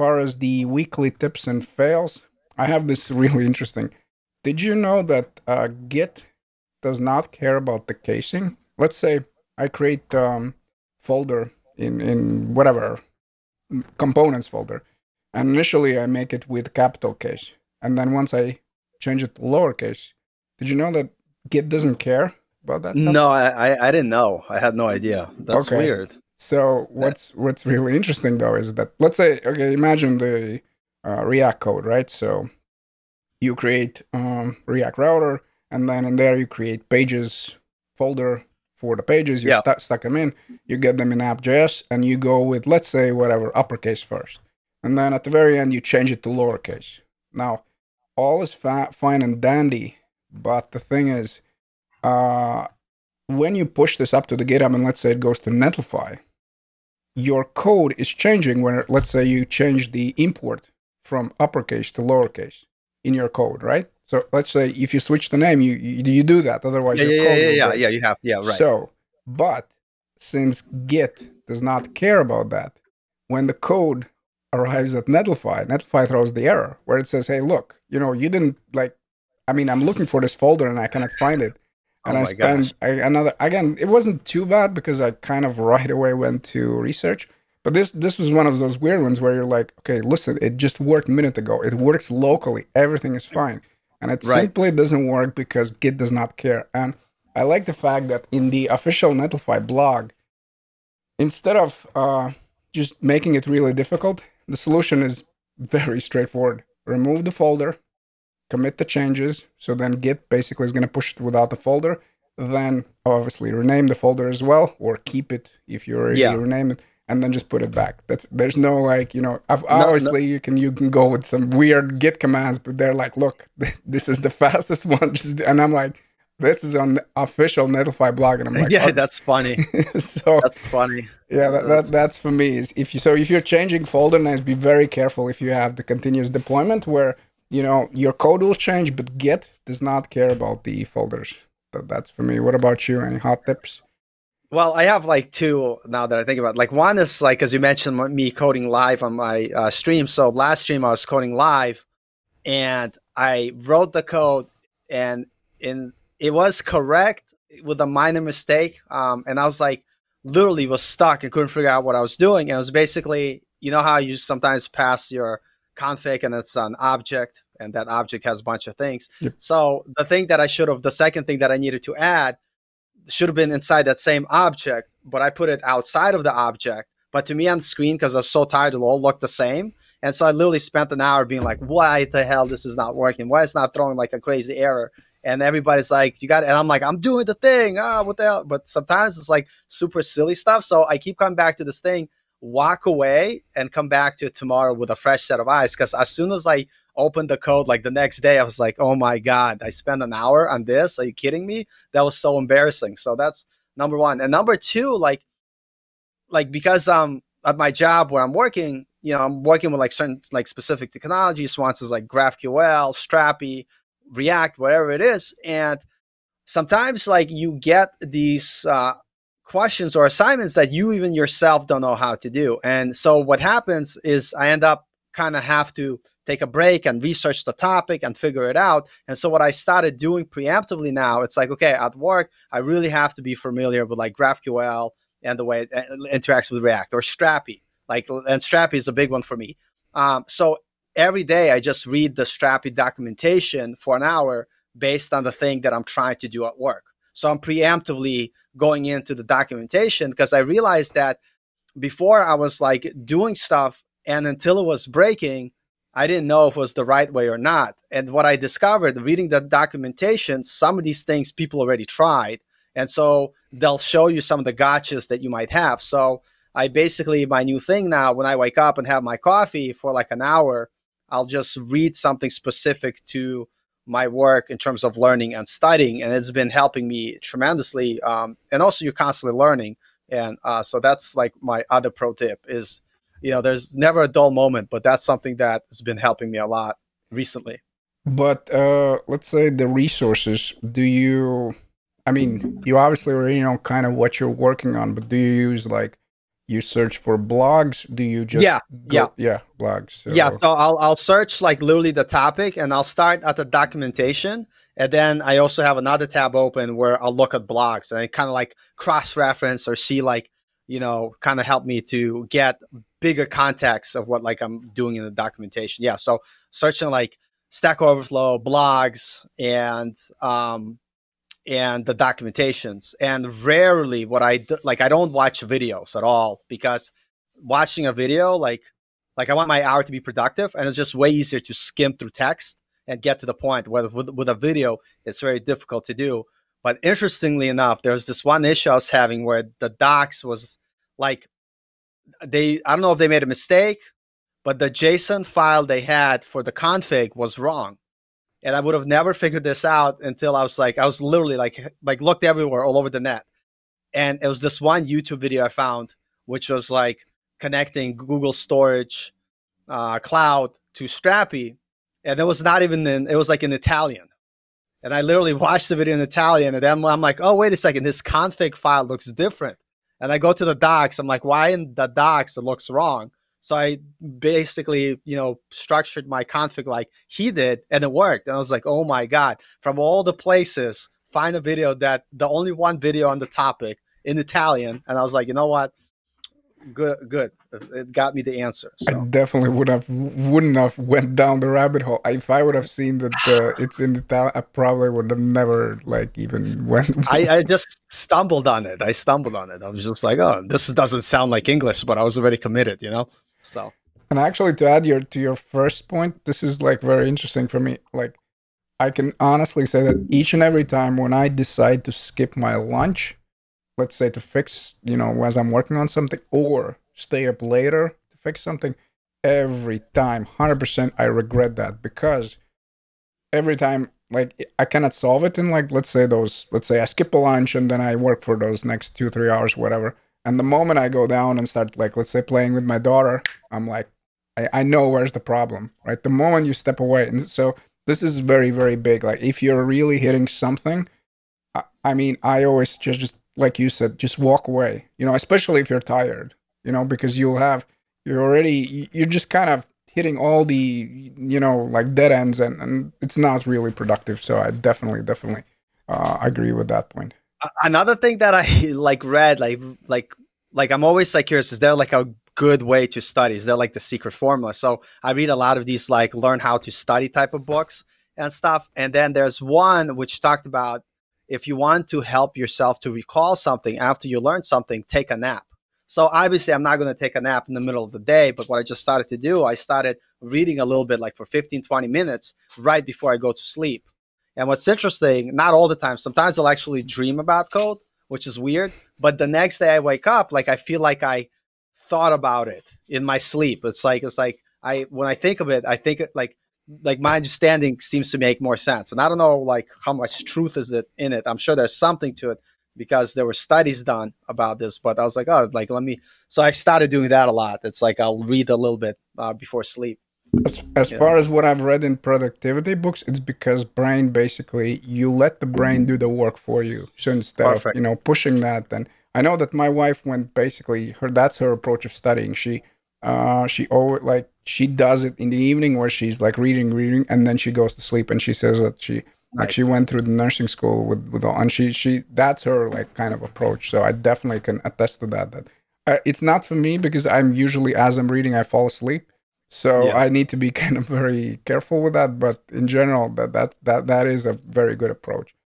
far as the weekly tips and fails, I have this really interesting. Did you know that uh, Git does not care about the casing? Let's say I create um, folder in in whatever components folder, and initially I make it with capital case, and then once I change it to lowercase, did you know that Git doesn't care about that? Stuff? No, I, I I didn't know. I had no idea. That's Okay. weird. So what's what's really interesting though is that let's say okay, imagine the uh, React code, right? So you create um, React router, and then in there you create pages folder for the pages. You Yeah. stu- stuck them in. You get them in app.js, and you go with let's say whatever uppercase first, and then at the very end you change it to lowercase. Now all is fa- fine and dandy, but the thing is, uh, when you push this up to the GitHub and let's say it goes to Netlify, your code is changing when let's say you change the import from uppercase to lowercase in your code, right? So let's say if you switch the name, you you, you do that. Otherwise, Yeah, yeah, yeah, yeah, yeah. You have, yeah, right. So, but since Git does not care about that, when the code arrives at Netlify, Netlify throws the error where it says, "Hey, look, you know, you didn't like. I mean, I'm looking for this folder and I cannot find it." And Oh I spent I, another again. It wasn't too bad because I kind of right away went to research. But this this was one of those weird ones where you're like, okay, listen, it just worked a minute ago. It works locally. Everything is fine. And it Right. simply doesn't work because Git does not care. And I like the fact that in the official Netlify blog, instead of uh, just making it really difficult, the solution is very straightforward. Remove the folder, commit the changes. So then Git basically is going to push it without the folder. Then obviously rename the folder as well, or keep it if you already Yeah. rename it, and then just put it back. That's there's no like you know. no. Obviously you can you can go with some weird Git commands, but they're like, look, this is the fastest one. Just, and I'm like, this is on the official Netlify blog, and I'm like, yeah, oh. that's funny. so That's funny. yeah, that, that that's for me. Is if you so if you're changing folder names, be very careful if you have the continuous deployment where you know your code will change, but Git does not care about the folders. That, that's for me. What about you? Any hot tips? Well, I have like two now that I think about. It. Like one is like as you mentioned, me coding live on my uh, stream. So last stream I was coding live, and I wrote the code, and in it was correct with a minor mistake. Um, and I was like, literally was stuck and couldn't figure out what I was doing. And it was basically, you know how you sometimes pass your config and it's an object, and that object has a bunch of things. Yep. So the thing that I should have, the second thing that I needed to add should have been inside that same object, but I put it outside of the object. But to me on screen, because I was so tired, it all looked the same. And so I literally spent an hour being like, why the hell this is not working? Why it's not throwing like a crazy error? And everybody's like, you got it. And I'm like, I'm doing the thing. Ah, what the hell? But sometimes it's like super silly stuff. So I keep coming back to this thing, walk away and come back to it tomorrow with a fresh set of eyes. Because as soon as I opened the code, like the next day, I was like, oh my God, I spent an hour on this. Are you kidding me? that was so embarrassing. So that's number one. And number two, like, like because um at my job where I'm working, you know, I'm working with like certain like specific technologies, is like GraphQL, Strapi, React, whatever it is, and sometimes like you get these uh, questions or assignments that you even yourself don't know how to do. And so what happens is I end up kind of have to take a break and research the topic and figure it out. And so what I started doing preemptively now, it's like, okay, at work, I really have to be familiar with like GraphQL and the way it uh, interacts with React or Strapi. Like, and Strapi is a big one for me. Um, so every day I just read the Strapi documentation for an hour based on the thing that I'm trying to do at work. So I'm preemptively going into the documentation because I realized that before I was like doing stuff and until it was breaking, I didn't know if it was the right way or not. And what I discovered reading the documentation, some of these things people already tried. And so they'll show you some of the gotchas that you might have. So I basically, my new thing now, when I wake up and have my coffee for like an hour, I'll just read something specific to my work in terms of learning and studying. And it's been helping me tremendously. Um, and also, you're constantly learning. And uh, so that's like my other pro tip is, you know, there's never a dull moment, but that's something that has been helping me a lot recently. But uh, let's say the resources. Do you? I mean, you obviously already know kind of what you're working on, but do you use like you search for blogs? Do you just Yeah, yeah. yeah blogs? So, Yeah, so I'll I'll search like literally the topic, and I'll start at the documentation, and then I also have another tab open where I'll look at blogs, and I kind of like cross reference or see like you know kind of help me to get bigger context of what like I'm doing in the documentation. Yeah, so searching like Stack Overflow blogs and um and the documentations, and rarely what I do, like I don't watch videos at all because watching a video like like I want my hour to be productive, and it's just way easier to skim through text and get to the point. Where with, with a video, it's very difficult to do. But interestingly enough, there was this one issue I was having where the docs was like they I don't know if they made a mistake, but the JSON file they had for the config was wrong. And I would have never figured this out until I was like I was literally like like looked everywhere all over the net. And it was this one YouTube video I found which was like connecting Google Storage uh, Cloud to Strapi, and it was not even in. It was like in Italian, and I literally watched the video in Italian, and then I'm like, oh wait a second, this config file looks different, and I go to the docs. I'm like, why in the docs it looks wrong? So I basically, you know, structured my config like he did, and it worked. And I was like, oh my god! From all the places, find a video that the only one video on the topic in Italian, and I was like, you know what? good good it got me the answer I definitely would have wouldn't have went down the rabbit hole. If I would have seen that uh, it's in Italian, I probably would have never like even went. I, I just stumbled on it i stumbled on it i was just like oh this doesn't sound like english but i was already committed you know so And actually, to add your to your first point, this is like very interesting for me. Like, I can honestly say that each and every time when I decide to skip my lunch, let's say to fix, you know, as I'm working on something, or stay up later to fix something, every time, hundred percent, I regret that because every time, like, I cannot solve it in like, let's say those, let's say I skip a lunch and then I work for those next two three hours, whatever. And the moment I go down and start, like, let's say playing with my daughter, I'm like. I, I know where's the problem, right? The moment you step away, and so this is very, very big. Like if you're really hitting something, I, I mean, I always just, just like you said, just walk away. You know, especially if you're tired. You know, because you'll have you're already you're just kind of hitting all the you know like dead ends, and and it's not really productive. So I definitely, definitely uh, agree with that point. Another thing that i like read like like like i'm always like curious is there like a good way to study? Is there like the secret formula? So i read a lot of these like learn how to study type of books and stuff. And then there's one which talked about if you want to help yourself to recall something after you learn something take a nap. So obviously i'm not going to take a nap in the middle of the day but what i just started to do i started reading a little bit like for 15 20 minutes right before i go to sleep and what's interesting, not all the time, sometimes I'll actually dream about code, which is weird. But the next day I wake up, like I feel like I thought about it in my sleep. It's like it's like I when I think of it, I think it like like my understanding seems to make more sense. And I don't know like how much truth is it in it. I'm sure there's something to it because there were studies done about this. But I was like, oh, like let me. So I started doing that a lot. It's like I'll read a little bit uh, before sleep. As, as Yeah. far as what I've read in productivity books, it's because brain basically you let the brain do the work for you. So instead Perfect. of you know pushing that, then I know that my wife went basically her that's her approach of studying. She uh she always like she does it in the evening where she's like reading, reading, and then she goes to sleep. And she says that she like Nice. she went through the nursing school with with all, and she she that's her like kind of approach. So I definitely can attest to that. That uh, it's not for me because I'm usually as I'm reading I fall asleep. So Yeah. I need to be kind of very careful with that. But in general, that that that that is a very good approach.